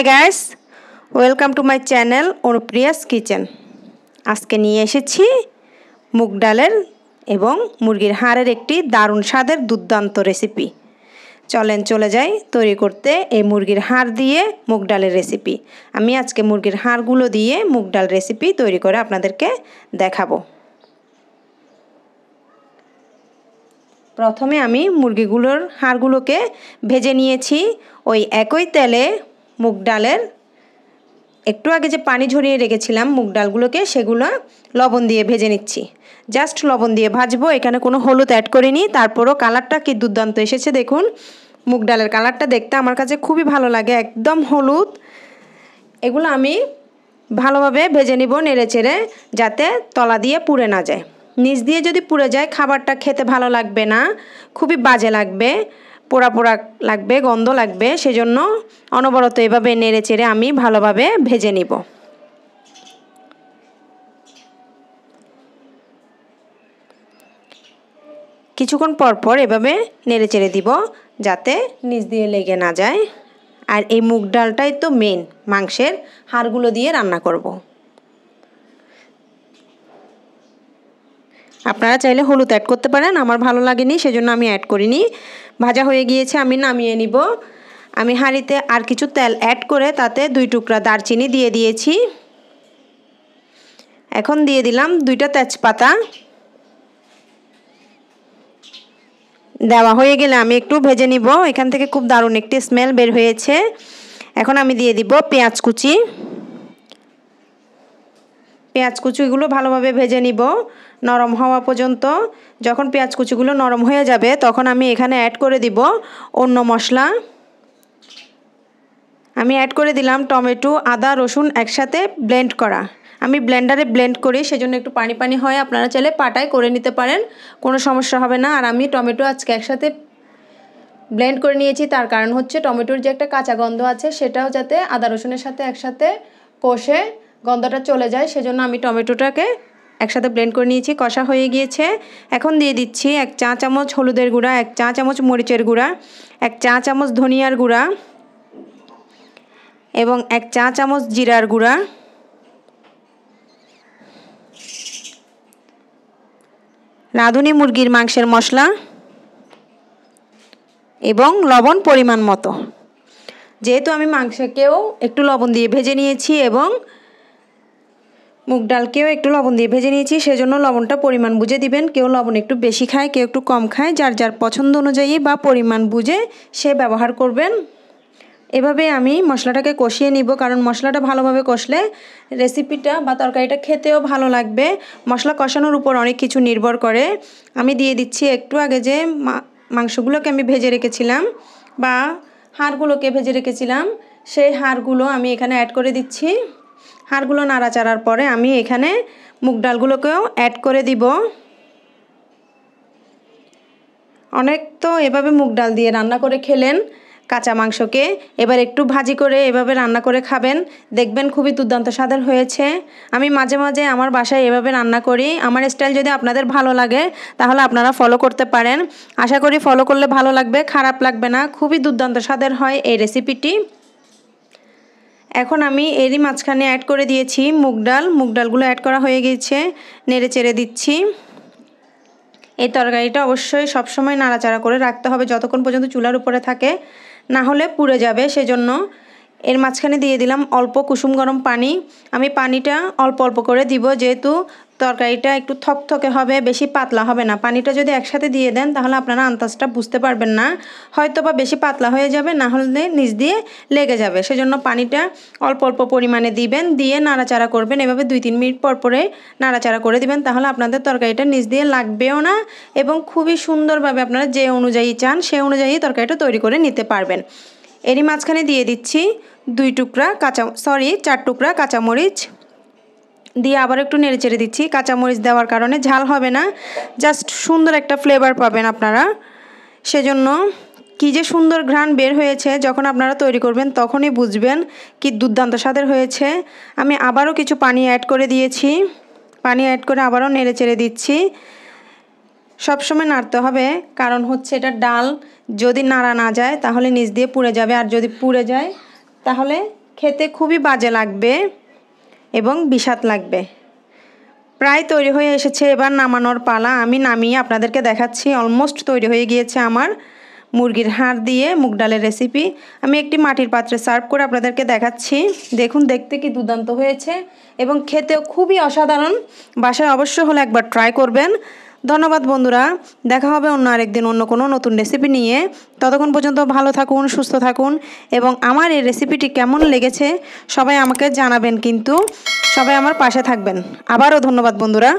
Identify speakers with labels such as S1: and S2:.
S1: Hi guys welcome to my channel Anupriya's kitchen আজকে নিয়ে এসেছি মুগ ডালের এবং মুরগির হাড়ের একটি দারুণ স্বাদের দুর্দান্ত রেসিপি চলেন চলে যাই তৈরি করতে এই মুরগির হাড় দিয়ে মুগ ডালের রেসিপি আমি আজকে মুরগির হাড়গুলো দিয়ে মুগ ডাল রেসিপি তৈরি করে আপনাদেরকে দেখাবো। প্রথমে আমি মুরগিগুলোর হাড়গুলোকে ভেজে নিয়েছি। ওই একই তেলে মুগ ডালের, একটু আগে যে পানি ঝরিয়ে রেখেছিলাম মুগ ডালগুলোকে, সেগুলো লবণ দিয়ে ভেজে নিচ্ছি। জাস্ট লবণ দিয়ে ভাজবো, এখানে কোনো হলুদ অ্যাড করিনি, তারপরও কালারটা কি দুর্দান্ত এসেছে দেখুন। মুগ ডালের কালারটা দেখতে আমার কাছে খুবই ভালো লাগে, একদম হলুদ। এগুলো আমি ভালোভাবে ভেজে নিব নেড়ে চেড়ে, যাতে তলা দিয়ে পুড়ে না যায়। নিচ দিয়ে যদি পুড়ে যায়, খাবারটা খেতে ভালো লাগবে না, খুবই বাজে লাগবে। পোড়া পোড়া লাগবে, গন্ধ লাগবে, সেজন্য অনবরত এভাবে নেড়ে চেড়ে আমি ভালোভাবে ভেজে নিব। কিছুক্ষণ পর পর এভাবে নেড়ে চেড়ে দিব, যাতে নিচ দিয়ে লেগে না যায়। আর এই মুগ ডালটাই তো মেন মাংসের হাড়গুলো দিয়ে রান্না করব। আপনারা চাইলে হলুদ অ্যাড করতে পারেন, আমার ভালো লাগেনি, সেজন্য আমি অ্যাড করিনি। ভাজা হয়ে গিয়েছে, আমি নামিয়ে নিব। আমি হাঁড়িতে আর কিছু তেল অ্যাড করে তাতে দুই টুকরা দারচিনি দিয়ে দিয়েছি। এখন দিয়ে দিলাম দুইটা তেজপাতা। দেওয়া হয়ে গেলে আমি একটু ভেজে নিব, এখান থেকে খুব দারুণ একটি স্মেল বের হয়েছে। এখন আমি দিয়ে দিব পেঁয়াজ কুচি। পেঁয়াজ কুচিগুলো ভালোভাবে ভেজে নিব। নরম হওয়া পর্যন্ত যখন পেঁয়াজ কুচিগুলো নরম হয়ে যাবে, তখন আমি এখানে অ্যাড করে দিব অন্য মশলা। আমি অ্যাড করে দিলাম টমেটো, আদা, রসুন একসাথে ব্লেন্ড করা। আমি ব্লেন্ডারে ব্লেন্ড করি, সেজন্য একটু পানি পানি হয়। আপনারা চাইলে পাটায় করে নিতে পারেন, কোনো সমস্যা হবে না। আর আমি টমেটো আজকে একসাথে ব্লেন্ড করে নিয়েছি। তার কারণ হচ্ছে টমেটোর যে একটা কাঁচা গন্ধ আছে, সেটাও যাতে আদা, রসুনের সাথে একসাথে কষে গন্ধটা চলে যায়, সেজন্য আমি টমেটোটাকে একসাথে ব্লেন্ড করে নিয়েছি, কষা হয়ে গিয়েছে। এখন দিয়ে দিচ্ছি এক চা চামচ হলুদের গুঁড়া, এক চা চামচ মরিচের গুঁড়া, এক চা চামচ ধনিয়ার গুঁড়া এবং এক চা চামচ জিরার গুঁড়া। রাঁধুনি মুরগির মাংসের মশলা এবং লবণ পরিমাণ মতো। যেহেতু আমি মাংসকেও একটু লবণ দিয়ে ভেজে নিয়েছি এবং মুগ ডালকেও একটু লবণ দিয়ে ভেজে নিয়েছি, সেজন্য লবণটা পরিমাণ বুঝে দিবেন। কেউ লবণ একটু বেশি খায়, কেউ একটু কম খায়, যার যার পছন্দ অনুযায়ী বা পরিমাণ বুঝে সে ব্যবহার করবেন। এভাবে আমি মশলাটাকে কষিয়ে নিব, কারণ মশলাটা ভালোভাবে কষলে রেসিপিটা বা তরকারিটা খেতেও ভালো লাগবে। মশলা কষানোর উপর অনেক কিছু নির্ভর করে। আমি দিয়ে দিচ্ছি একটু আগে যে মাংসগুলোকে আমি ভেজে রেখেছিলাম বা হাড়গুলোকে ভেজে রেখেছিলাম, সেই হাড়গুলো আমি এখানে অ্যাড করে দিচ্ছি। হাড়গুলো নাড়াচাড়ার পরে আমি এখানে মুগ ডালগুলোকেও অ্যাড করে দিব। অনেক তো এভাবে মুগ ডাল দিয়ে রান্না করে খেলেন কাঁচা মাংসকে। এবার একটু ভাজি করে এভাবে রান্না করে খাবেন। দেখবেন খুবই দুর্দান্ত স্বাদের হয়েছে। আমি মাঝে মাঝে আমার বাসায় এভাবে রান্না করি। আমার স্টাইল যদি আপনাদের ভালো লাগে, তাহলে আপনারা ফলো করতে পারেন। আশা করি ফলো করলে ভালো লাগবে, খারাপ লাগবে না। খুবই দুর্দান্ত স্বাদের হয় এই রেসিপিটি এখন আমি এরই মাঝখানে অ্যাড করে দিয়েছি মুগ ডাল। মুগ ডালগুলো অ্যাড করা হয়ে গিয়েছে নেড়ে চেড়ে দিচ্ছি। এই তরকারিটা অবশ্যই সবসময় নাড়াচাড়া করে রাখতে হবে যতক্ষণ পর্যন্ত চুলার উপরে থাকে। না হলে পুড়ে যাবে, সেজন্য এর মাঝখানে দিয়ে দিলাম অল্প কুসুম গরম পানি। আমি পানিটা অল্প অল্প করে দিব, যেহেতু তরকারিটা একটু থকথকে হবে, বেশি পাতলা হবে না। পানিটা যদি একসাথে দিয়ে দেন, তাহলে আপনারা আন্দাজটা বুঝতে পারবেন না। হয়তো বা বেশি পাতলা হয়ে যাবে, না হলে নিচ দিয়ে লেগে যাবে। সেজন্য পানিটা অল্প অল্প পরিমাণে দিবেন, দিয়ে নাড়াচাড়া করবেন। এভাবে দুই তিন মিনিট পর পরে নাড়াচাড়া করে দিবেন, তাহলে আপনাদের তরকারিটা নিচ দিয়ে লাগবেও না এবং খুবই সুন্দরভাবে আপনারা যে অনুযায়ী চান, সে অনুযায়ী তরকারিটা তৈরি করে নিতে পারবেন। এরই মাঝখানে দিয়ে দিচ্ছি দুই টুকরা কাঁচা সরি চার টুকরা কাঁচামরিচ। দিয়ে আবার একটু নেড়ে চেড়ে দিচ্ছি। কাঁচামরিচ দেওয়ার কারণে ঝাল হবে না। জাস্ট সুন্দর একটা ফ্লেভার পাবেন আপনারা। সেজন্য কি যে সুন্দর ঘ্রাণ বের হয়েছে, যখন আপনারা তৈরি করবেন তখনই বুঝবেন কি দুর্দান্ত স্বাদের হয়েছে। আমি আবারও কিছু পানি অ্যাড করে দিয়েছি। পানি অ্যাড করে আবারও নেড়ে চেড়ে দিচ্ছি। সবসময় নাড়তে হবে, কারণ হচ্ছে এটা ডাল, যদি নাড়া না যায় তাহলে নিচ দিয়ে পুড়ে যাবে, আর যদি পুড়ে যায় তাহলে খেতে খুবই বাজে লাগবে এবং বিষাদ লাগবে। প্রায় তৈরি হয়ে এসেছে এবার নামানোর পালা। আমি নামিয়ে আপনাদেরকে দেখাচ্ছি অলমোস্ট তৈরি হয়ে গিয়েছে আমার মুরগির হাড় দিয়ে মুগ ডালের রেসিপি আমি একটি মাটির পাত্রে সার্ভ করে আপনাদেরকে দেখাচ্ছি। দেখুন, দেখতে কি দুর্দান্ত হয়েছে এবং খেতেও খুবই অসাধারণ। বাসায় অবশ্য হলে একবার ট্রাই করবেন। ধন্যবাদ বন্ধুরা। দেখা হবে অন্য আরেকদিন অন্য কোনো নতুন রেসিপি নিয়ে। ততক্ষণ পর্যন্ত ভালো থাকুন, সুস্থ থাকুন এবং আমার এই রেসিপিটি কেমন লেগেছে সবাই আমাকে জানাবেন কিন্তু সবাই আমার পাশে থাকবেন। আবারও ধন্যবাদ বন্ধুরা।